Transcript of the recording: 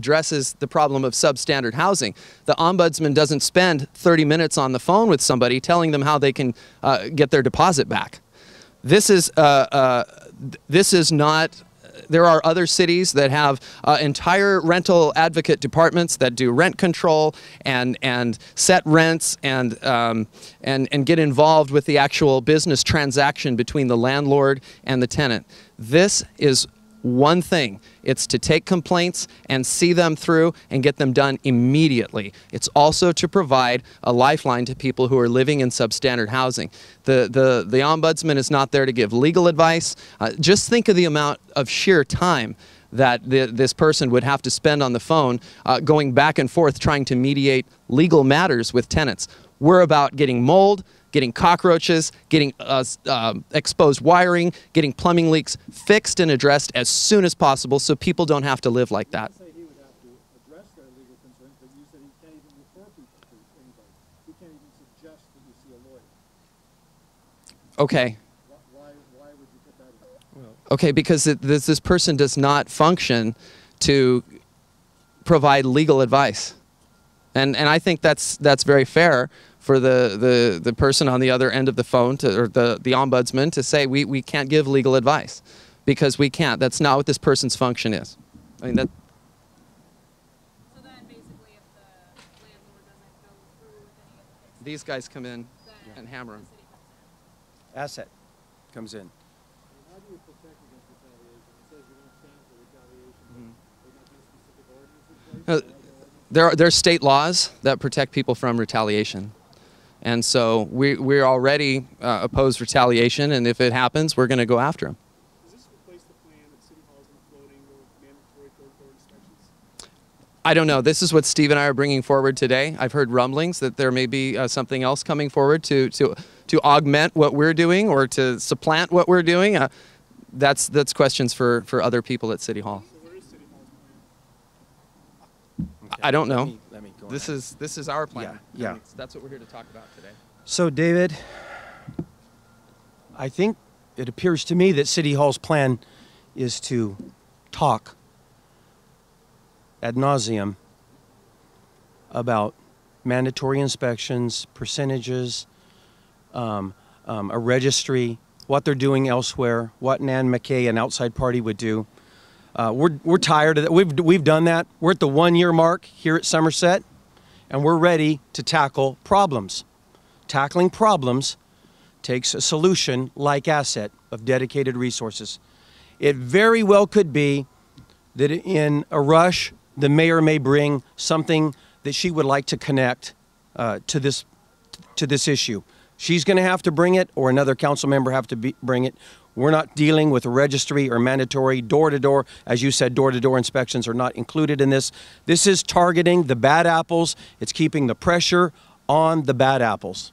addresses the problem of substandard housing. The ombudsman doesn't spend 30 minutes on the phone with somebody telling them how they can uh, get their deposit back. This is uh, uh, this is not. There are other cities that have uh, entire rental advocate departments that do rent control and and set rents and um, and and get involved with the actual business transaction between the landlord and the tenant. This is one thing it's to take complaints and see them through and get them done immediately. It's also to provide a lifeline to people who are living in substandard housing. The, the, the ombudsman is not there to give legal advice. Uh, just think of the amount of sheer time that the, this person would have to spend on the phone uh, going back and forth trying to mediate legal matters with tenants. We're about getting mold, getting cockroaches, getting uh, uh, exposed wiring, getting plumbing leaks fixed and addressed as soon as possible so people don't have to live like that. say he would have to address their legal concerns, but you said he can't even refer people to anybody. He can't even suggest that you see a lawyer. Okay. Why, why, why would you put that in? Okay, because it, this, this person does not function to provide legal advice. And, and I think that's, that's very fair for the, the, the person on the other end of the phone to, or the, the ombudsman to say we, we can't give legal advice because we can't. That's not what this person's function is. I mean, that, So then basically if the landlord doesn't go through with any of the fixes, these guys come in then and hammer them. the city comes in. ASET comes in. How do you protect against retaliation? Says you don't stand for retaliation. there no specific ordinances in place? Uh, Are there are state laws that protect people from retaliation. And so we, we're already uh, opposed retaliation, and if it happens, we're going to go after them. Does this replace the plan that City Hall's been floating with mandatory third-floor inspections? I don't know. This is what Steve and I are bringing forward today. I've heard rumblings that there may be uh, something else coming forward to, to, to augment what we're doing or to supplant what we're doing. Uh, that's, that's questions for, for other people at City Hall. So where is City Hall's plan? I don't Let know. Me- let me go on This is, this is our plan. Yeah, yeah. That's what we're here to talk about today. So, David, I think it appears to me that City Hall's plan is to talk ad nauseum about mandatory inspections, percentages, um, um, a registry, what they're doing elsewhere, what Nan McKay, an outside party, would do. Uh, we're, we're tired of that. We've, we've done that. We're at the one year mark here at Summerset, and we're ready to tackle problems. Tackling problems takes a solution like ASET of dedicated resources. It very well could be that in a rush, the mayor may bring something that she would like to connect uh, to this to this issue. She's going to have to bring it, or another council member have to be, bring it. We're not dealing with registry or mandatory door to door. As you said, door to door inspections are not included in this. This is targeting the bad apples. It's keeping the pressure on the bad apples.